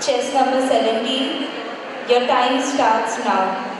Chess number 17. Your time starts now.